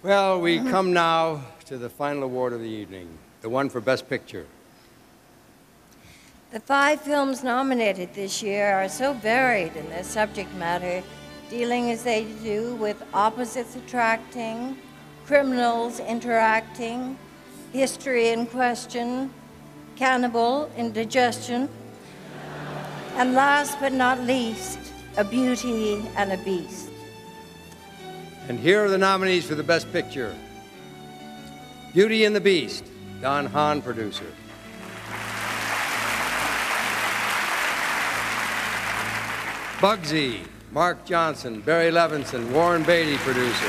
Well, we come now to the final award of the evening, the one for Best Picture. The five films nominated this year are so varied in their subject matter, dealing as they do with opposites attracting, criminals interacting, history in question, cannibal, indigestion, and last but not least, a beauty and a beast. And here are the nominees for the Best Picture Beauty and the Beast, Don Hahn, producer. Bugsy, Mark Johnson, Barry Levinson, Warren Beatty, producer.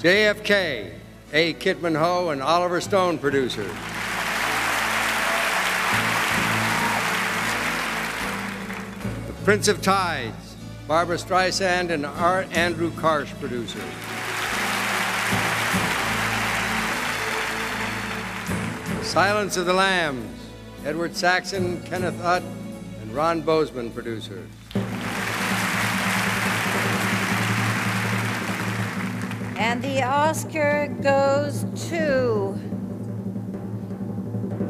JFK, A. Kitman Ho, and Oliver Stone, producer. Prince of Tides, Barbra Streisand and Art Andrew Karsch, producer. Silence of the Lambs, Edward Saxon, Kenneth Utt, and Ron Bozman, producer. And the Oscar goes to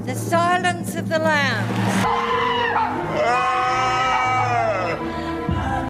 The Silence of the Lambs. Ah!